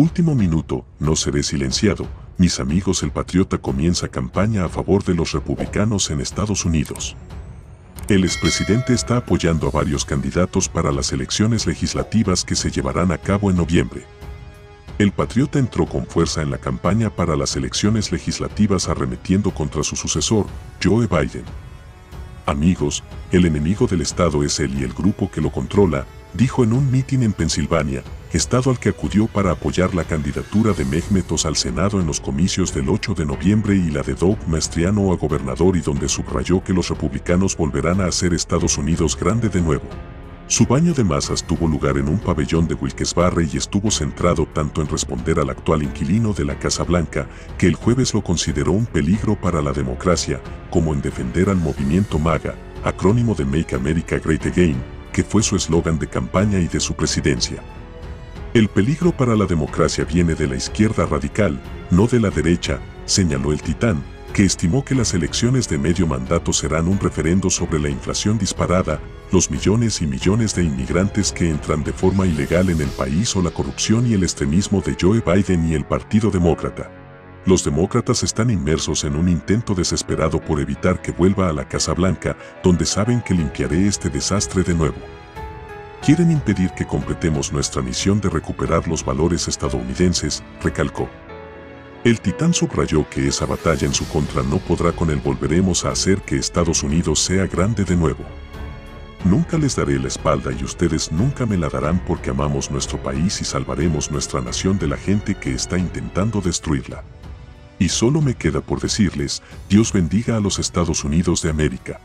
Último minuto, no seré silenciado. Mis amigos, el patriota comienza campaña a favor de los republicanos en Estados Unidos. El expresidente está apoyando a varios candidatos para las elecciones legislativas que se llevarán a cabo en noviembre. El patriota entró con fuerza en la campaña para las elecciones legislativas arremetiendo contra su sucesor, Joe Biden. Amigos, el enemigo del Estado es él y el grupo que lo controla, dijo en un mitin en Pensilvania, estado al que acudió para apoyar la candidatura de Mehmetos al Senado en los comicios del 8 de noviembre y la de Doug Mastriano a gobernador y donde subrayó que los republicanos volverán a hacer Estados Unidos grande de nuevo. Su baño de masas tuvo lugar en un pabellón de Wilkes-Barre y estuvo centrado tanto en responder al actual inquilino de la Casa Blanca, que el jueves lo consideró un peligro para la democracia, como en defender al movimiento MAGA, acrónimo de Make America Great Again, que fue su eslogan de campaña y de su presidencia. El peligro para la democracia viene de la izquierda radical, no de la derecha, señaló el titán, que estimó que las elecciones de medio mandato serán un referendo sobre la inflación disparada, los millones y millones de inmigrantes que entran de forma ilegal en el país o la corrupción y el extremismo de Joe Biden y el Partido Demócrata. Los demócratas están inmersos en un intento desesperado por evitar que vuelva a la Casa Blanca, donde saben que limpiaré este desastre de nuevo. Quieren impedir que completemos nuestra misión de recuperar los valores estadounidenses, recalcó. El titán subrayó que esa batalla en su contra no podrá con él volveremos a hacer que Estados Unidos sea grande de nuevo. Nunca les daré la espalda y ustedes nunca me la darán porque amamos nuestro país y salvaremos nuestra nación de la gente que está intentando destruirla. Y solo me queda por decirles, Dios bendiga a los Estados Unidos de América.